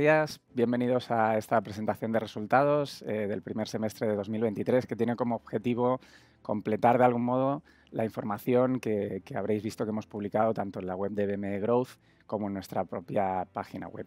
Días. Bienvenidos a esta presentación de resultados eh, del primer semestre de 2023 que tiene como objetivo completar de algún modo la información que, habréis visto que hemos publicado tanto en la web de BME Growth como en nuestra propia página web.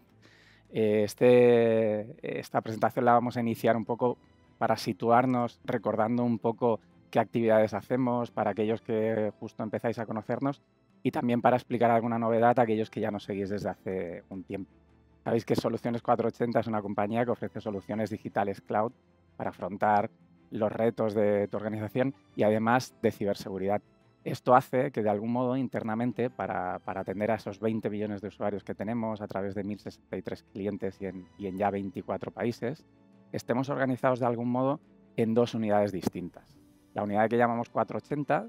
Eh, este, esta presentación la vamos a iniciar un poco para situarnos, recordando un poco qué actividades hacemos para aquellos que justo empezáis a conocernos y también para explicar alguna novedad a aquellos que ya nos seguís desde hace un tiempo. Sabéis que Soluciones 480 es una compañía que ofrece soluciones digitales cloud para afrontar los retos de tu organización y además de ciberseguridad. Esto hace que de algún modo internamente, para, atender a esos 20 millones de usuarios que tenemos a través de 1.063 clientes y en, y en ya 24 países, estemos organizados de algún modo en dos unidades distintas. La unidad que llamamos 480,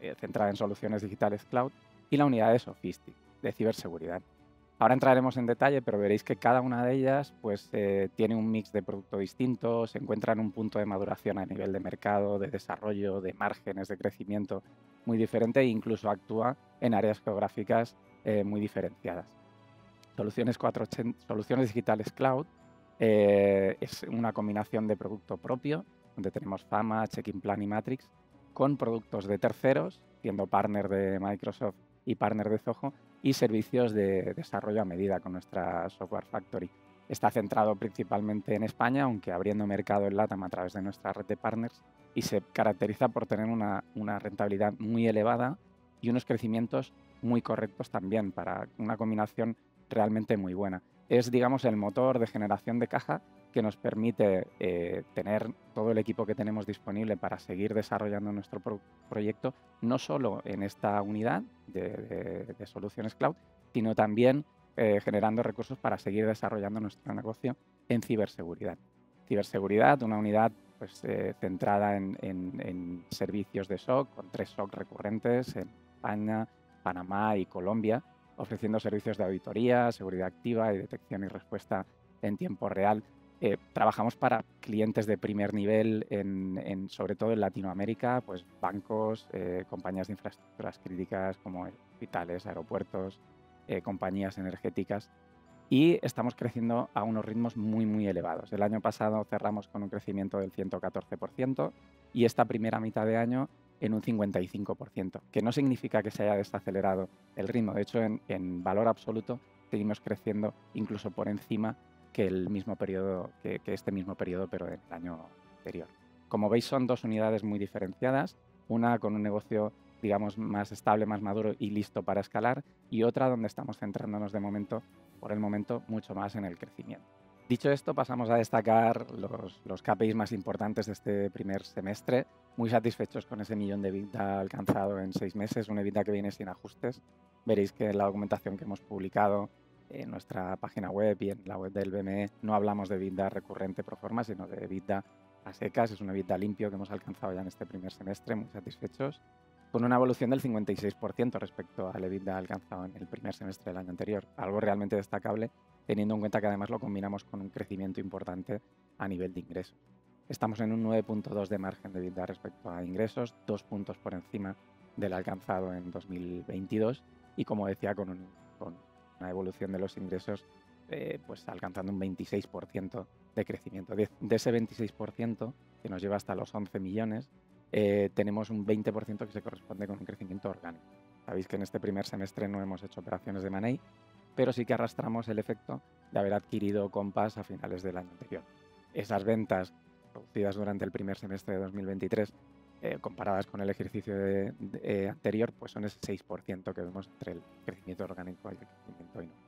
eh, centrada en soluciones digitales cloud, y la unidad de Sophistic, de ciberseguridad. Ahora entraremos en detalle, pero veréis que cada una de ellas pues, eh, tiene un mix de producto distinto, se encuentra en un punto de maduración a nivel de mercado, de desarrollo, de márgenes de crecimiento muy diferente e incluso actúa en áreas geográficas eh, muy diferenciadas. Soluciones, 480, Soluciones Digitales Cloud eh, es una combinación de producto propio, donde tenemos Fama, Checking Plan y Matrix, con productos de terceros, siendo partner de Microsoft y partner de Zoho, y servicios de desarrollo a medida con nuestra Software Factory. Está centrado principalmente en España, aunque abriendo mercado en LATAM a través de nuestra red de partners y se caracteriza por tener una, una rentabilidad muy elevada y unos crecimientos muy correctos también para una combinación realmente muy buena. Es, digamos, el motor de generación de caja que nos permite eh, tener todo el equipo que tenemos disponible para seguir desarrollando nuestro proyecto, no solo en esta unidad de, soluciones cloud, sino también eh, generando recursos para seguir desarrollando nuestro negocio en ciberseguridad. Ciberseguridad, una unidad pues, eh, centrada en, en, servicios de SOC, con tres SOC recurrentes en España, Panamá y Colombia, ofreciendo servicios de auditoría, seguridad activa y detección y respuesta en tiempo real eh, trabajamos para clientes de primer nivel, en, sobre todo en Latinoamérica, pues bancos, eh, compañías de infraestructuras críticas como hospitales, aeropuertos, eh, compañías energéticas. Y estamos creciendo a unos ritmos muy, muy elevados. El año pasado cerramos con un crecimiento del 114% y esta primera mitad de año en un 55%, que no significa que se haya desacelerado el ritmo. De hecho, en, en valor absoluto seguimos creciendo incluso por encima que el mismo periodo, que, este mismo periodo, pero el año anterior. Como veis, son dos unidades muy diferenciadas, una con un negocio digamos más estable, más maduro y listo para escalar, y otra donde estamos centrándonos de momento, por el momento, mucho más en el crecimiento. Dicho esto, pasamos a destacar los, los KPIs más importantes de este primer semestre. Muy satisfechos con ese millón de EBITDA alcanzado en seis meses, un EBITDA que viene sin ajustes. Veréis que la documentación que hemos publicado en nuestra página web y en la web del BME no hablamos de EBITDA recurrente pro forma, sino de EBITDA a secas. Es un EBITDA limpio que hemos alcanzado ya en este primer semestre, muy satisfechos, con una evolución del 56% respecto al EBITDA alcanzado en el primer semestre del año anterior. Algo realmente destacable, teniendo en cuenta que además lo combinamos con un crecimiento importante a nivel de ingresos. Estamos en un 9.2 de margen de EBITDA respecto a ingresos, dos puntos por encima del alcanzado en 2022 y como decía con un, con una evolución de los ingresos eh, pues alcanzando un 26% de crecimiento. De, ese 26% que nos lleva hasta los 11 millones, eh, tenemos un 20% que se corresponde con un crecimiento orgánico. Sabéis que en este primer semestre no hemos hecho operaciones de Money, pero sí que arrastramos el efecto de haber adquirido Compass a finales del año anterior. Esas ventas producidas durante el primer semestre de 2023 eh, comparadas con el ejercicio eh, anterior, pues son ese 6% que vemos entre el crecimiento orgánico y el crecimiento no.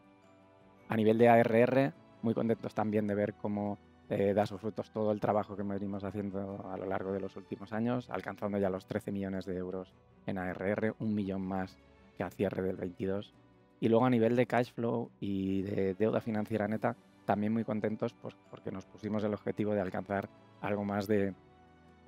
A nivel de ARR, muy contentos también de ver cómo eh, da sus frutos todo el trabajo que venimos haciendo a lo largo de los últimos años, alcanzando ya los 13 millones de euros en ARR, un millón más que a cierre del 22. Y luego a nivel de cash flow y de deuda financiera neta, también muy contentos pues, porque nos pusimos el objetivo de alcanzar algo más de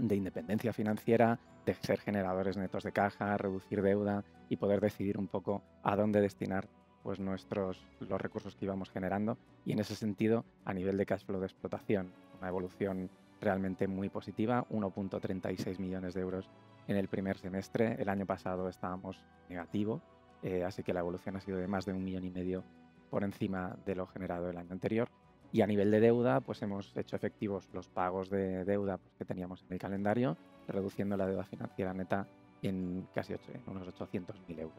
de independencia financiera, de ser generadores netos de caja, reducir deuda y poder decidir un poco a dónde destinar pues nuestros los recursos que íbamos generando y en ese sentido a nivel de cash flow de explotación una evolución realmente muy positiva 1.36 millones de euros en el primer semestre el año pasado estábamos negativo eh, así que la evolución ha sido de más de un millón y medio por encima de lo generado el año anterior. Y a nivel de deuda, pues hemos hecho efectivos los pagos de deuda pues, que teníamos en el calendario, reduciendo la deuda financiera neta en casi en unos 800.000 euros.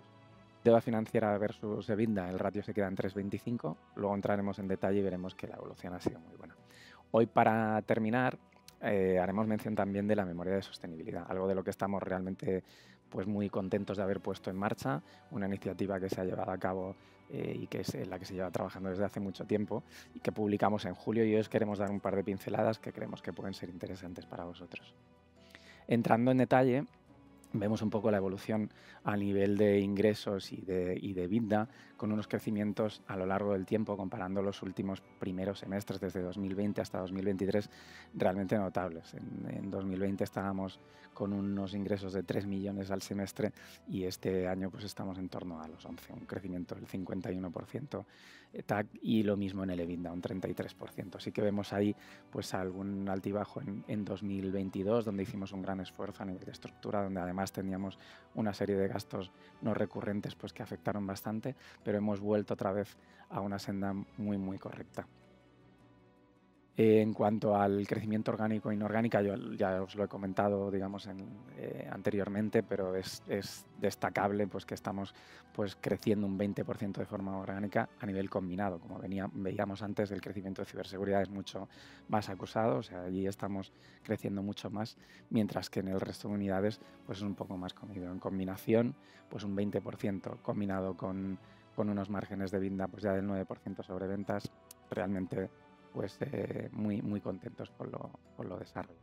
Deuda financiera versus EBITDA, el ratio se queda en 3,25. Luego entraremos en detalle y veremos que la evolución ha sido muy buena. Hoy, para terminar, eh, haremos mención también de la memoria de sostenibilidad, algo de lo que estamos realmente pues, muy contentos de haber puesto en marcha, una iniciativa que se ha llevado a cabo eh, y que es la que se lleva trabajando desde hace mucho tiempo y que publicamos en julio y hoy os queremos dar un par de pinceladas que creemos que pueden ser interesantes para vosotros. Entrando en detalle, vemos un poco la evolución a nivel de ingresos y de, y de con unos crecimientos a lo largo del tiempo, comparando los últimos primeros semestres, desde 2020 hasta 2023, realmente notables. En, en 2020 estábamos con unos ingresos de 3 millones al semestre y este año pues estamos en torno a los 11, un crecimiento del 51% TAC y lo mismo en el EBITDA, un 33%. Así que vemos ahí pues algún altibajo en, en 2022, donde hicimos un gran esfuerzo a nivel de estructura, donde además teníamos una serie de gastos no recurrentes pues que afectaron bastante, pero hemos vuelto otra vez a una senda muy muy correcta. Eh, en cuanto al crecimiento orgánico e inorgánico, yo ya os lo he comentado digamos, eh, anteriormente, pero es, destacable pues, que estamos pues, creciendo un 20% de forma orgánica a nivel combinado. Como venía, veíamos antes, el crecimiento de ciberseguridad es mucho más acusado, o sea, allí estamos creciendo mucho más, mientras que en el resto de unidades pues, es un poco más comido. En combinación, pues un 20% combinado con, con unos márgenes de venta pues, ya del 9% sobre ventas, realmente pues eh, muy, muy contentos con lo, con lo desarrollo.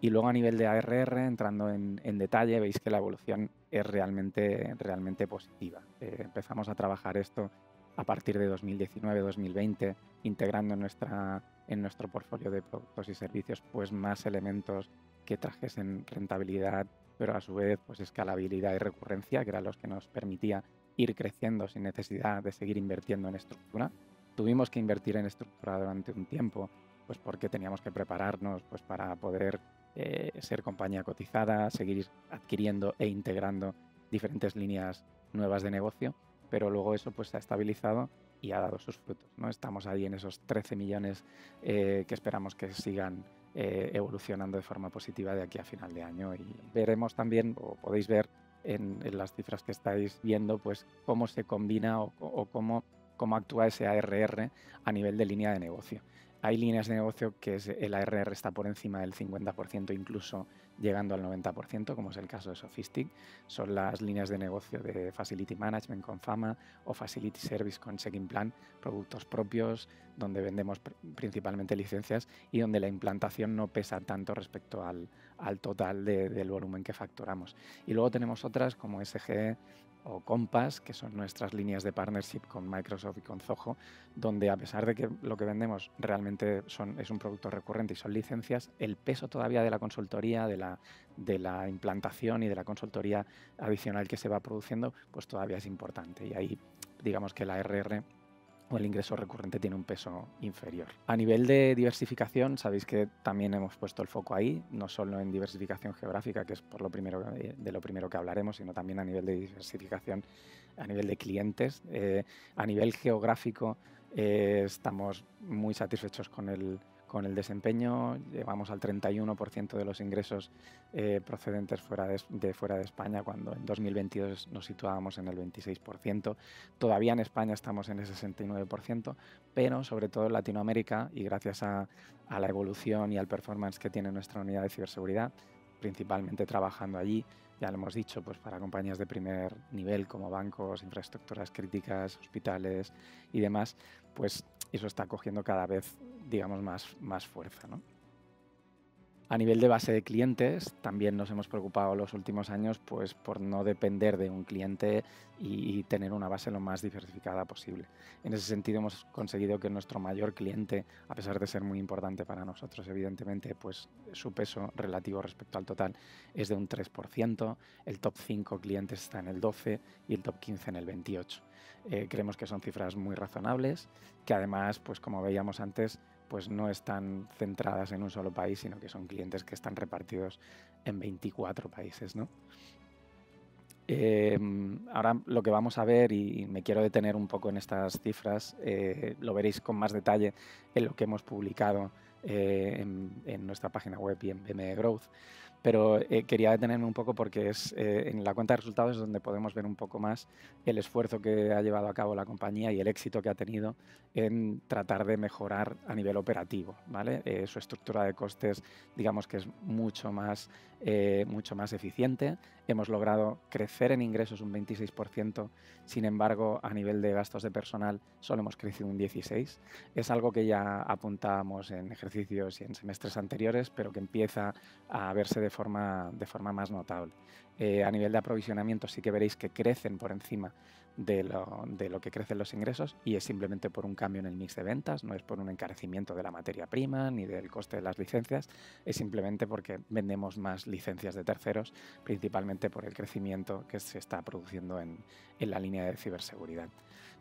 Y luego a nivel de ARR, entrando en, en detalle, veis que la evolución es realmente, realmente positiva. Eh, empezamos a trabajar esto a partir de 2019-2020, integrando en, nuestra, en nuestro portfolio de productos y servicios pues más elementos que trajesen rentabilidad, pero a su vez pues escalabilidad y recurrencia, que eran los que nos permitía ir creciendo sin necesidad de seguir invirtiendo en estructura tuvimos que invertir en estructura durante un tiempo, pues porque teníamos que prepararnos pues para poder eh, ser compañía cotizada, seguir adquiriendo e integrando diferentes líneas nuevas de negocio, pero luego eso pues se ha estabilizado y ha dado sus frutos. ¿no? Estamos ahí en esos 13 millones eh, que esperamos que sigan eh, evolucionando de forma positiva de aquí a final de año y veremos también, o podéis ver en, las cifras que estáis viendo, pues cómo se combina o, o cómo cómo actúa ese ARR a nivel de línea de negocio. Hay líneas de negocio que el ARR está por encima del 50%, incluso llegando al 90%, como es el caso de Sophistic. Son las líneas de negocio de Facility Management con Fama o Facility Service con Checking Plan, productos propios donde vendemos principalmente licencias y donde la implantación no pesa tanto respecto al, total del volumen que facturamos. Y luego tenemos otras como SGE, o Compass, que son nuestras líneas de partnership con Microsoft y con Zoho, donde a pesar de que lo que vendemos realmente son, es un producto recurrente y son licencias, el peso todavía de la consultoría, de la, de la implantación y de la consultoría adicional que se va produciendo, pues todavía es importante. Y ahí digamos que la RR el ingreso recurrente tiene un peso inferior. A nivel de diversificación, sabéis que también hemos puesto el foco ahí, no solo en diversificación geográfica, que es por lo primero eh, de lo primero que hablaremos, sino también a nivel de diversificación a nivel de clientes. Eh, a nivel geográfico eh, estamos muy satisfechos con el, con el desempeño. Llevamos al 31% de los ingresos eh, procedentes fuera de, fuera de España, cuando en 2022 nos situábamos en el 26%. Todavía en España estamos en el 69%, pero sobre todo en Latinoamérica y gracias a, a la evolución y al performance que tiene nuestra unidad de ciberseguridad, principalmente trabajando allí, ya lo hemos dicho, pues para compañías de primer nivel como bancos, infraestructuras críticas, hospitales y demás, pues eso está cogiendo cada vez digamos, más, más fuerza. ¿no? A nivel de base de clientes, también nos hemos preocupado los últimos años pues, por no depender de un cliente y, tener una base lo más diversificada posible. En ese sentido hemos conseguido que nuestro mayor cliente, a pesar de ser muy importante para nosotros, evidentemente, pues su peso relativo respecto al total es de un 3%, el top 5 clientes está en el 12% y el top 15 en el 28%. Eh, creemos que son cifras muy razonables, que además, pues como veíamos antes, pues no están centradas en un solo país, sino que son clientes que están repartidos en 24 países. ¿no? Em, ahora lo que vamos a ver, y me quiero detener un poco en estas cifras, eh, lo veréis con más detalle en lo que hemos publicado eh, en, nuestra página web y en BME Growth pero eh, quería detenerme un poco porque es eh, en la cuenta de resultados donde podemos ver un poco más el esfuerzo que ha llevado a cabo la compañía y el éxito que ha tenido en tratar de mejorar a nivel operativo. ¿vale? Eh, su estructura de costes, digamos que es mucho más, mucho más eficiente. Hemos logrado crecer en ingresos un 26%, sin embargo, a nivel de gastos de personal solo hemos crecido un 16%. Es algo que ya apuntábamos en ejercicios y en semestres anteriores, pero que empieza a verse de forma, de forma más notable. Eh, a nivel de aprovisionamiento sí que veréis que crecen por encima de lo, de lo, que crecen los ingresos y es simplemente por un cambio en el mix de ventas, no es por un encarecimiento de la materia prima ni del coste de las licencias, es simplemente porque vendemos más licencias de terceros, principalmente por el crecimiento que se está produciendo en, en la línea de ciberseguridad.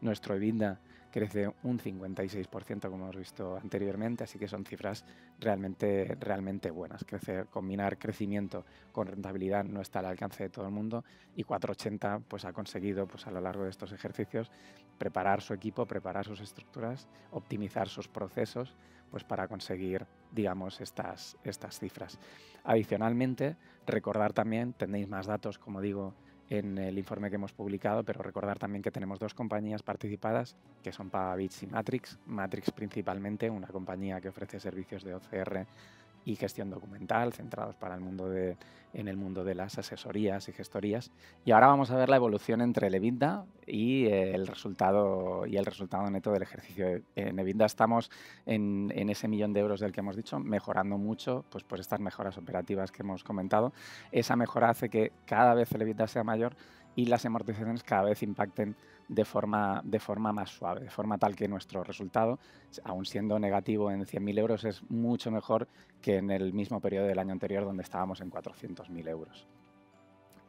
Nuestro EBITDA crece un 56%, como hemos visto anteriormente, así que son cifras realmente, realmente buenas. Crecer, combinar crecimiento con rentabilidad no está al alcance de todo el mundo y 480 pues, ha conseguido pues, a lo largo de estos ejercicios preparar su equipo, preparar sus estructuras, optimizar sus procesos pues, para conseguir digamos, estas, estas cifras. Adicionalmente, recordar también, tenéis más datos, como digo, en el informe que hemos publicado, pero recordar también que tenemos dos compañías participadas, que son Pavabits y Matrix. Matrix principalmente, una compañía que ofrece servicios de OCR y gestión documental centrados para el mundo de, en el mundo de las asesorías y gestorías. Y ahora vamos a ver la evolución entre el EBITDA y el resultado y el resultado neto del ejercicio. En EBITDA estamos en, ese millón de euros del que hemos dicho, mejorando mucho pues, pues estas mejoras operativas que hemos comentado. Esa mejora hace que cada vez el EBITDA sea mayor y las amortizaciones cada vez impacten de forma, de forma más suave, de forma tal que nuestro resultado, aún siendo negativo en 100.000 euros, es mucho mejor que en el mismo periodo del año anterior donde estábamos en 400.000 euros.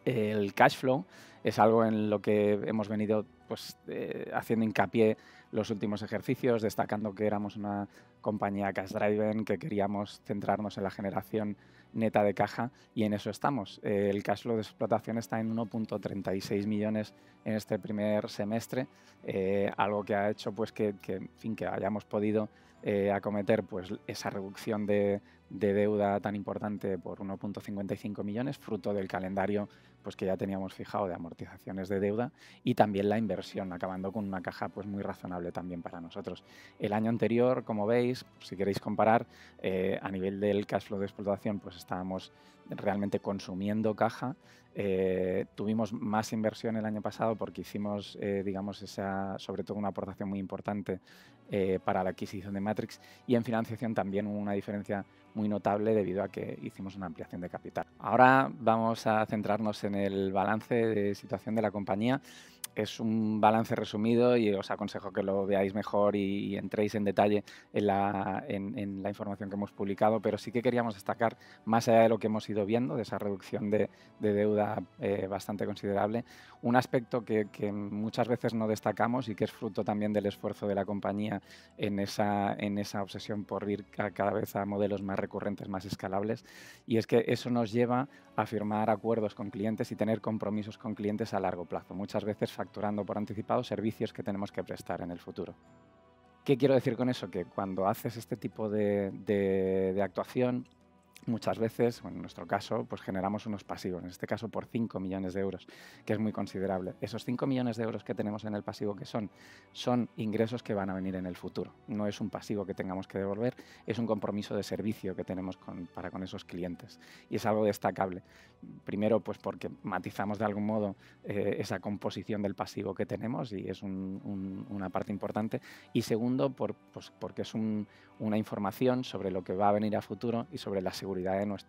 El cash flow es algo en lo que hemos venido pues, eh, haciendo hincapié los últimos ejercicios, destacando que éramos una compañía cash driven, que queríamos centrarnos en la generación neta de caja y en eso estamos. Eh, el cash flow de explotación está en 1.36 millones en este primer semestre, eh, algo que ha hecho pues, que, fin, que hayamos podido eh, acometer pues, esa reducción de deuda tan importante por 1.55 millones, fruto del calendario pues, que ya teníamos fijado de amortizaciones de deuda y también la inversión, acabando con una caja pues, muy razonable también para nosotros. El año anterior, como veis, si queréis comparar, eh, a nivel del cash flow de explotación, pues estábamos realmente consumiendo caja. Eh, tuvimos más inversión el año pasado porque hicimos, eh, digamos, esa, sobre todo una aportación muy importante para la adquisición de Matrix y en financiación también una diferencia muy notable debido a que hicimos una ampliación de capital. Ahora vamos a centrarnos en el balance de situación de la compañía. Es un balance resumido y os aconsejo que lo veáis mejor y, entréis en detalle en la, en, la, información que hemos publicado, pero sí que queríamos destacar, más allá de lo que hemos ido viendo, de esa reducción de, deuda eh, bastante considerable, un aspecto que, que, muchas veces no destacamos y que es fruto también del esfuerzo de la compañía en esa, en esa obsesión por ir cada vez a modelos más recurrentes, más escalables, y es que eso nos lleva a firmar acuerdos con clientes y tener compromisos con clientes a largo plazo, muchas veces facturando por anticipado servicios que tenemos que prestar en el futuro. ¿Qué quiero decir con eso? Que cuando haces este tipo de, de actuación, muchas veces, en nuestro caso, pues generamos unos pasivos, en este caso por 5 millones de euros, que es muy considerable. Esos 5 millones de euros que tenemos en el pasivo, que son? Son ingresos que van a venir en el futuro. No es un pasivo que tengamos que devolver, es un compromiso de servicio que tenemos para con esos clientes. Y es algo destacable. Primero, pues porque matizamos de algún modo eh, esa composición del pasivo que tenemos y es una parte importante. Y segundo, por, pues porque es una información sobre lo que va a venir a futuro y sobre la seguridad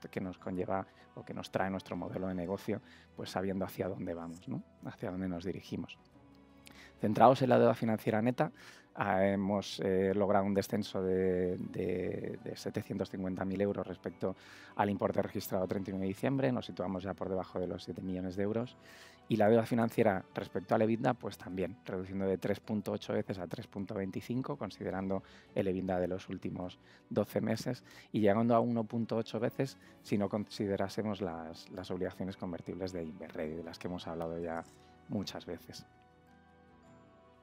que nos conlleva o que nos trae nuestro modelo de negocio, pues sabiendo hacia dónde vamos, ¿no? hacia dónde nos dirigimos. Centrados en la deuda financiera neta, ah, hemos eh, logrado un descenso de, de, de 750.000 euros respecto al importe registrado 31 de diciembre, nos situamos ya por debajo de los 7 millones de euros Y la deuda financiera respecto al EBITDA, pues también, reduciendo de 3.8 veces a 3.25, considerando el EBITDA de los últimos 12 meses, y llegando a 1.8 veces si no considerásemos las, las obligaciones convertibles de Inverready, de las que hemos hablado ya muchas veces.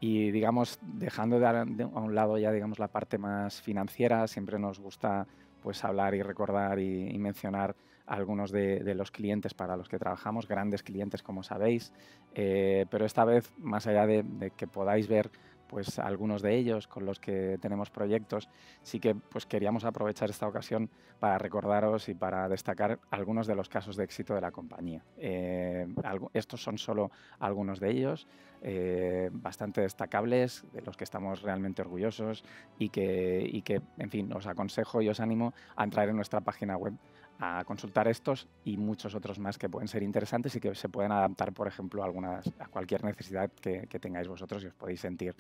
Y digamos, dejando de a un lado ya digamos la parte más financiera, siempre nos gusta pues hablar y recordar y, mencionar algunos de, los clientes para los que trabajamos, grandes clientes como sabéis, eh, pero esta vez más allá de que podáis ver pues algunos de ellos con los que tenemos proyectos, sí que pues queríamos aprovechar esta ocasión para recordaros y para destacar algunos de los casos de éxito de la compañía. Eh, estos son solo algunos de ellos, eh, bastante destacables, de los que estamos realmente orgullosos y que, y que, en fin, os aconsejo y os animo a entrar en nuestra página web a consultar estos y muchos otros más que pueden ser interesantes y que se pueden adaptar, por ejemplo, a, algunas, a cualquier necesidad que, tengáis vosotros y os podéis sentir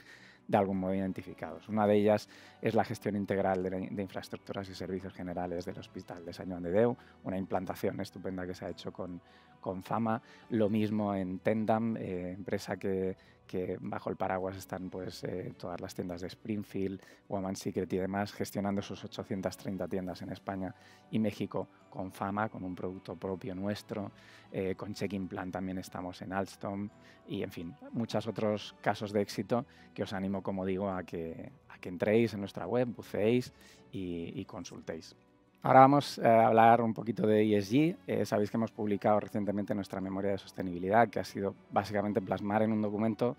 de algún modo identificados. Una de ellas es la gestión integral de, infraestructuras y servicios generales del Hospital de San Juan de Deu, una implantación estupenda que se ha hecho con, con Fama. Lo mismo en Tendam, eh, empresa que, que bajo el paraguas están pues, eh, todas las tiendas de Springfield, Woman Secret y demás, gestionando sus 830 tiendas en España y México con fama, con un producto propio nuestro. Eh, con Check-in Plan también estamos en Alstom y, en fin, muchos otros casos de éxito que os animo, como digo, a que, a que entréis en nuestra web, buceéis y, y consultéis. Ahora vamos a hablar un poquito de ESG. Eh, sabéis que hemos publicado recientemente nuestra memoria de sostenibilidad, que ha sido básicamente plasmar en un documento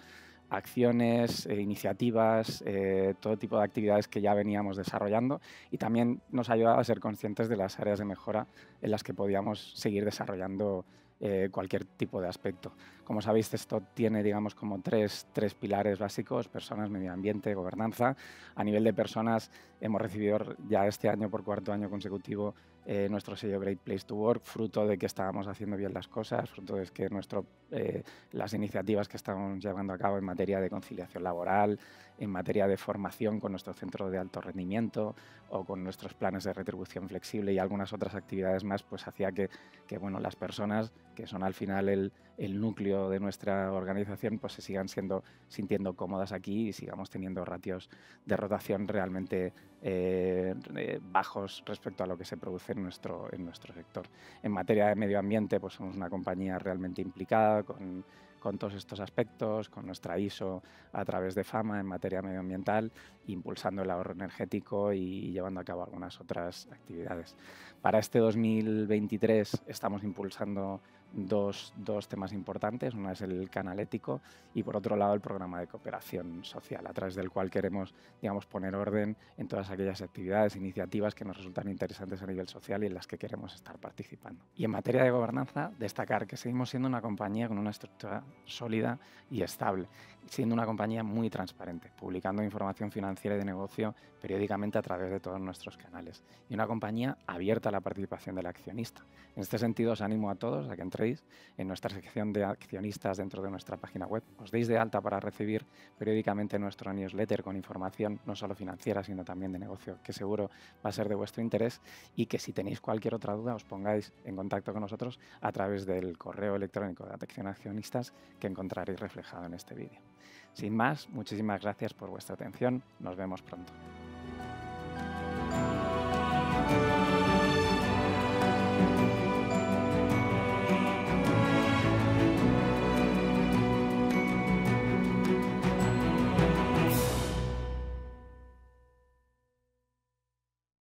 acciones, eh, iniciativas, eh, todo tipo de actividades que ya veníamos desarrollando y también nos ha ayudado a ser conscientes de las áreas de mejora en las que podíamos seguir desarrollando eh, cualquier tipo de aspecto. Como sabéis, esto tiene, digamos, como tres, tres pilares básicos, personas, medio ambiente, gobernanza. A nivel de personas, hemos recibido ya este año, por cuarto año consecutivo, eh, nuestro sello Great Place to Work, fruto de que estábamos haciendo bien las cosas, fruto de que nuestro, eh, las iniciativas que estamos llevando a cabo en materia de conciliación laboral, en materia de formación con nuestro centro de alto rendimiento o con nuestros planes de retribución flexible y algunas otras actividades más, pues hacía que, que bueno, las personas, que son al final el, el núcleo de nuestra organización, pues se sigan siendo, sintiendo cómodas aquí y sigamos teniendo ratios de rotación realmente eh, bajos respecto a lo que se produce en nuestro, en nuestro sector. En materia de medio ambiente, pues somos una compañía realmente implicada con con todos estos aspectos, con nuestra ISO a través de FAMA en materia medioambiental, impulsando el ahorro energético y llevando a cabo algunas otras actividades. Para este 2023 estamos impulsando dos, dos, temas importantes. Una es el canal ético y por otro lado el programa de cooperación social, a través del cual queremos digamos, poner orden en todas aquellas actividades, iniciativas que nos resultan interesantes a nivel social y en las que queremos estar participando. Y en materia de gobernanza, destacar que seguimos siendo una compañía con una estructura sólida y estable, siendo una compañía muy transparente, publicando información financiera y de negocio periódicamente a través de todos nuestros canales. Y una compañía abierta la participación del accionista. En este sentido, os animo a todos a que entréis en nuestra sección de accionistas dentro de nuestra página web. Os deis de alta para recibir periódicamente nuestro newsletter con información no solo financiera, sino también de negocio, que seguro va a ser de vuestro interés y que si tenéis cualquier otra duda os pongáis en contacto con nosotros a través del correo electrónico de Atención Accionistas que encontraréis reflejado en este vídeo. Sin más, muchísimas gracias por vuestra atención. Nos vemos pronto.